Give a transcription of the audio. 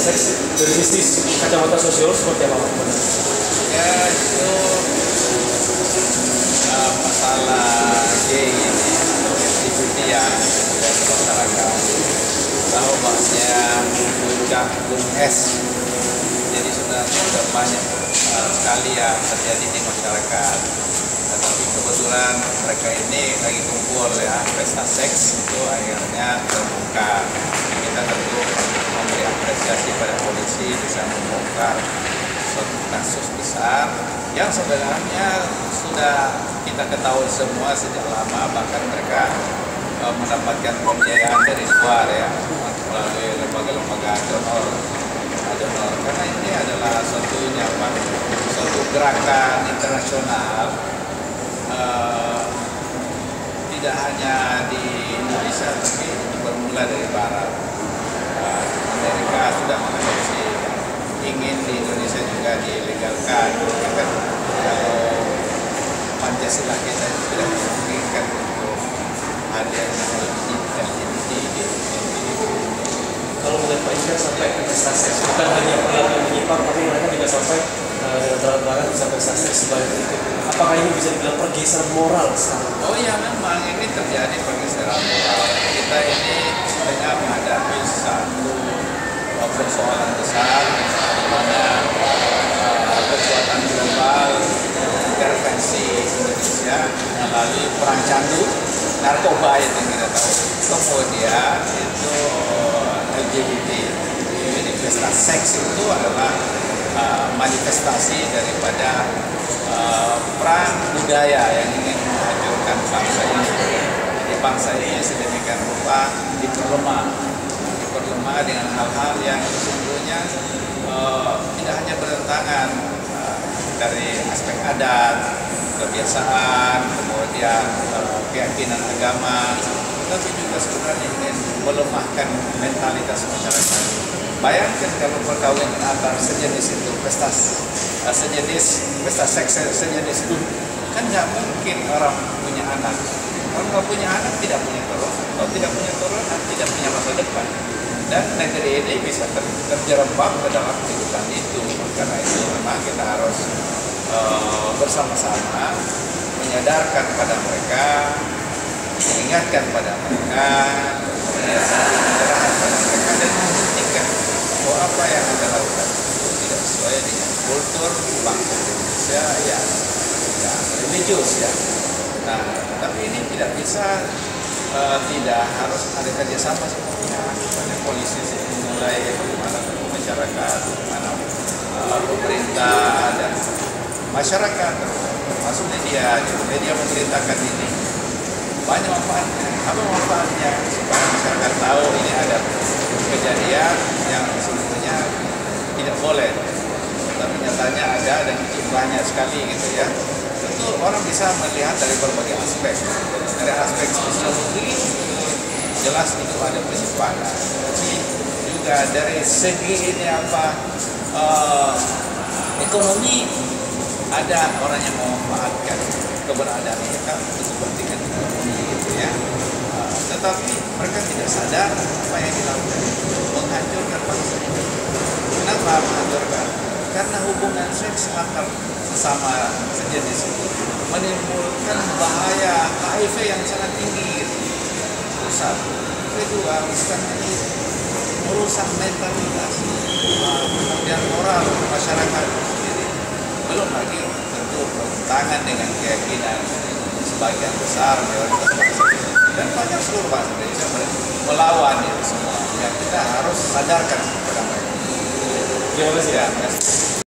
seks dari sisi kacamata sosial seperti apa Pak? ya itu uh, masalah gay ini atau LGBT ya dari masyarakat tahu bahasnya puncak gunung es jadi sudah sudah banyak uh, sekali yang terjadi di masyarakat tetapi kebetulan mereka ini lagi kumpul ya pesta seks itu akhirnya terbuka. Kita tentu memberi apresiasi pada polisi bisa membongkar suatu kasus besar yang sebenarnya sudah kita ketahui semua sejak lama bahkan mereka uh, mendapatkan pembiayaan dari luar ya melalui lembaga-lembaga donor donor. Karena ini adalah suatu apa suatu gerakan internasional uh, tidak hanya di Indonesia tapi bermula dari Barat. Uh, Amerika sudah mengadopsi ingin di Indonesia juga dilegalkan. Kan kalau Pancasila kita sudah memungkinkan untuk hadirnya LGBT di Kalau melihat Pak Indra sampai seks bukan hanya yang menyimpang tapi mereka juga sampai uh, dengan terang-terangan bisa seks sebanyak itu. Apakah ini bisa dibilang pergeseran moral sekarang? Oh ya memang ini terjadi pergeseran moral. Kita ini tengah menghadapi satu uh, persoalan besar di uh, kekuatan global intervensi Indonesia melalui perang candu narkoba itu kita tahu. Kemudian itu LGBT jadi pesta seks itu adalah uh, manifestasi daripada uh, perang budaya yang ingin menghancurkan bangsa ini. Jadi bangsa ini sedemikian rupa diperlemah, diperlemah dengan hal-hal yang sesungguhnya uh, tidak hanya bertentangan dari aspek adat, kebiasaan, kemudian uh, keyakinan agama, tapi juga sebenarnya ingin melemahkan mentalitas masyarakat. Bayangkan kalau perkawinan antar sejenis itu, pesta uh, sejenis, pesta seks sejenis itu, kan nggak mungkin orang punya anak. Kalau nggak punya anak tidak punya turun, kalau tidak punya turun tidak punya masa depan. Dan negeri ini bisa ter terjerembab ke dalam kehidupan itu. Karena itu memang kita harus uh, bersama-sama menyadarkan pada mereka mengingatkan pada mereka, pencerahan pada mereka dan membuktikan bahwa apa yang kita lakukan itu tidak sesuai dengan kultur bangsa Indonesia yang, yang religius ya. Nah, tapi ini tidak bisa uh, tidak harus ada kerjasama semua misalnya polisi mulai bagaimana masyarakat, bagaimana uh, pemerintah dan masyarakat termasuk media, media memberitakan ini banyak manfaatnya. Apa manfaatnya? Supaya masyarakat tahu ini ada kejadian yang sebetulnya tidak boleh, tapi nyatanya ada dan banyak sekali gitu ya. Tentu orang bisa melihat dari berbagai aspek. Dari aspek sosiologi jelas itu ada penyimpangan, tapi juga dari segi ini apa uh, ekonomi ada orang yang memanfaatkan keberadaan mereka untuk kepentingan ekonomi gitu ya. Uh, tetapi mereka tidak sadar apa yang dilakukan menghancurkan bangsa ini. Kenapa menghancurkan? Karena hubungan seks antar sesama sejenis itu menimbulkan bahaya HIV yang sangat tinggi. Gitu. Satu, kedua, bukan ini merusak mentalitas, uh, kemudian moral masyarakat sendiri. Belum lagi bertentangan dengan keyakinan sebagian besar mayoritas bangsa Indonesia dan banyak seluruh bangsa Indonesia melawan itu semua. Yang kita harus sadarkan kepada mereka. Terima kasih. Ya.